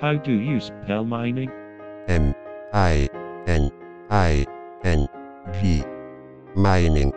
How do you spell mining? M I N I N G. Mining.